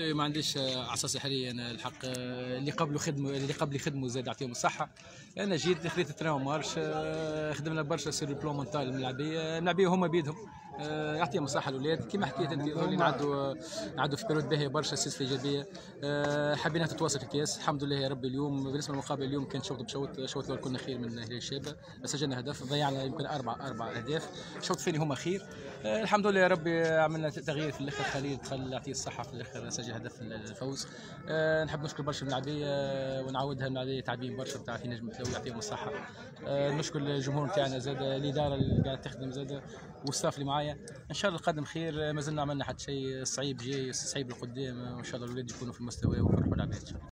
ما عنديش عصا سحريه أنا الحق اللي قبلوا خدموا اللي قبلي خدموا زاد يعطيهم الصحة. أنا جيت خذيت ال train en marche خدمنا برشا sur le plan mental الملاعبيه هما بيدهم. يعطيهم الصحة الأولاد. كما حكيت أنت نعدوا نعدوا في période باهية برشا série إيجابية. حبينا تتواصل في الكاس الحمد لله يا ربي اليوم بالنسبة للمقابله اليوم كان شوط بشوط الشوط الأول كنا خير من هلال الشابه سجلنا هدف ضيعنا يمكن أربع أربع أهداف. الشوط الثاني هما خير. الحمد لله يا ربي عملنا تغيير في الأخر خليل خلى يعطيه الصحة في الأخر سجل هدف الفوز. أه نحب نشكر برشا الملاعبيه ونعودها الملاعبيه تعبين برشا بتاع في نجم تلو يعطيهم الصحة. أه نشكر الجمهور نتاعنا زاد الإدارة اللي قاعدة تخدم زاد والستاف اللي معايا. إن شاء الله القادم خير ما زلنا عملنا حتى شيء صعيب جاي صعيب لقدام وإن شاء الله الاولاد يكونوا في المستوى ويفرحوا الله.